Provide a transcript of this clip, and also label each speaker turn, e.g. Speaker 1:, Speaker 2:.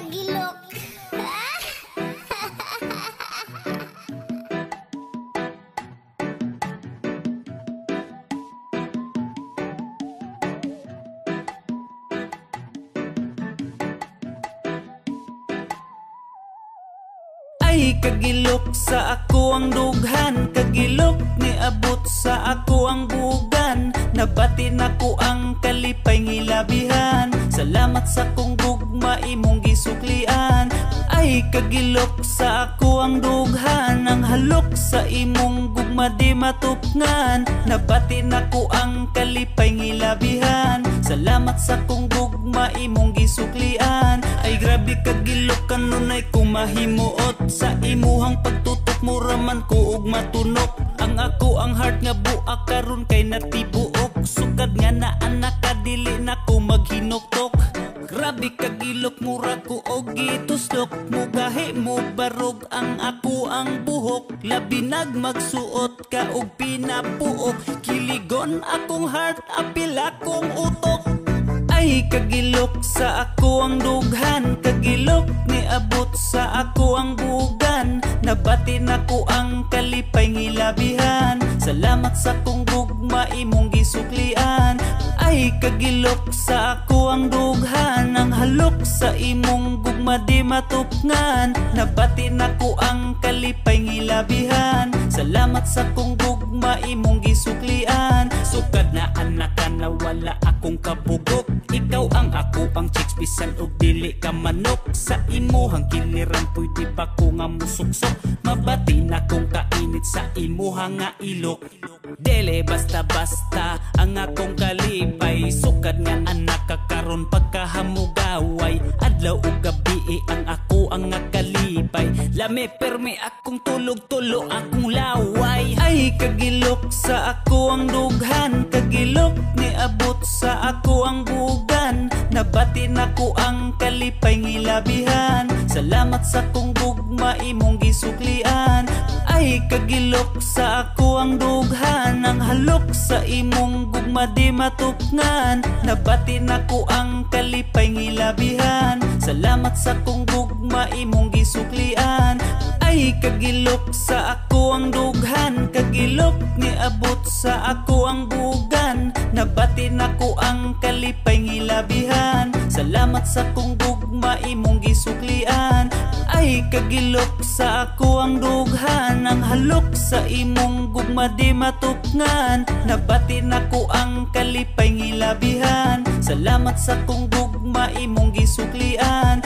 Speaker 1: kagilok.
Speaker 2: Ay kagilok sa ako ang dughan Kagilok ni abot sa ako ang bugan Nabati na ko ang kalipay ngilabihan Salamat sa kong gugma imong gisuklian. Ay kagilok sa ako ang dughan. Ang halok sa imong gugma di matupngan. Nabati na ko ang kalipay ngilabihan. Salamat sa kong gugma imong gisuklian. Ay grabe kagilok kanunay kumahimuot Sa imuhang pagtutok mo raman ko og matunok. Ang ako ang heart nga buak karon kay natibuok. Sugad nga na anak kadili na ko maghinuktok Grabe kagilok mura ko og gitusdok. Mugahi mo barog ang ako ang buhok. Labi nag magsuot ka og pinapuok. Kiligon akong heart apil akong utok. Ay kagilok sa ako ang dughan. Kagilok ni abot sa ako ang bugan. Nabati na ko ang kalipay ngilabihan. Salamat sa kong gugma imong gisuklian kagilok sa ako ang dughan Ang halok sa imong gugma di matupngan Nabati na ko ang kalipay ngilabihan. Salamat sa kong gugma imong gisuklian. Sukad na anak ka na wala akong kabugok. Ikaw ang ako ang chicks bisan og dili ka manok. Sa imuhang kiliran pwede pa ko nga musuksok. Mabati na kong kainit sa imuhang nga ilok Dele basta basta. Ang akong kalipay. Sukad nga anak ka karon pagkahamugaway. Adlaw ug gabi ang ako ang nga kalipay Lami permi akong tulog-tulo akong laway. Ay kagilok sa ako ang dughan. Kagilok ni abot sa ako ang bugan. Nabati na ko ang kalipay ngilabihan Salamat sa kong gugma imong gisuklian. Ay kagilok sa ako ang dughan halok sa imong gugma di matupngan Nabati na ko ang kalipay ngilabihan. Salamat sa kong gugma imong gisuklian. Ay kagilok sa ako ang dughan. Kagilok ni abot sa ako ang bugan. Nabati na ko ang kalipay ngilabihan. Salamat sa kong gugma imong gisuklian Ay kagilok sa ako ang dughan Ang halok sa imong gugma di matupngan Nabati na ko ang kalipay ngilabihan. Salamat sa kong gugma imong gisuklian